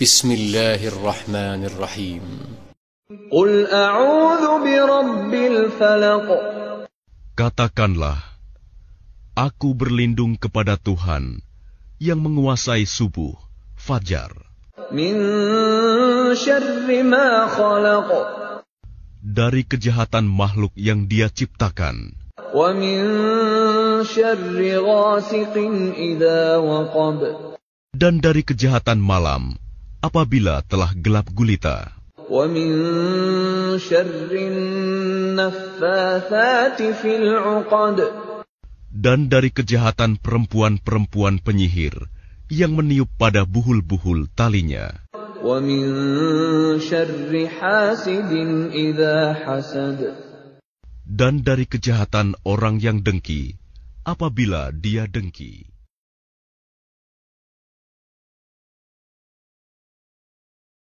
بسم الله الرحمن الرحيم قل أعوذ برب الفلق Katakanlah, Aku berlindung kepada Tuhan yang menguasai subuh, fajar, من شر ما خلق dari kejahatan makhluk yang dia ciptakan, ومن شر غاسق إذا وقب dan dari kejahatan malam apabila telah gelap gulita. Dan dari kejahatan perempuan-perempuan penyihir yang meniup pada buhul-buhul talinya. Dan dari kejahatan orang yang dengki apabila dia dengki.